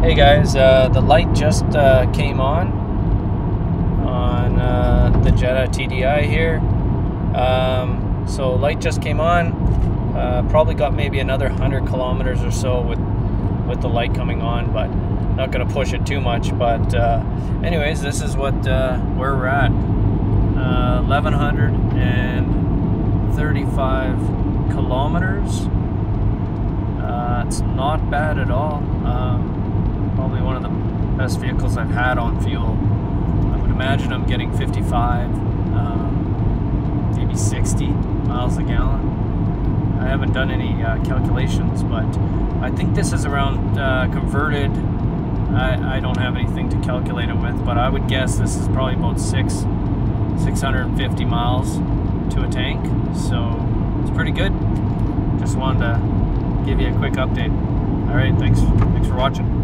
Hey guys, uh, the light just uh, came on on uh, the Jetta TDI here. Um, so light just came on. Uh, probably got maybe another hundred kilometers or so with with the light coming on, but not gonna push it too much. But uh, anyways, this is what uh, where we're at. Uh, 1135 kilometers. It's not bad at all. Um, probably one of the best vehicles I've had on fuel. I would imagine I'm getting 55, um, maybe 60 miles a gallon. I haven't done any uh, calculations, but I think this is around uh, converted. I, I don't have anything to calculate it with, but I would guess this is probably about six, 650 miles to a tank. So it's pretty good. Just wanted to give you a quick update. All right, thanks. Thanks for watching.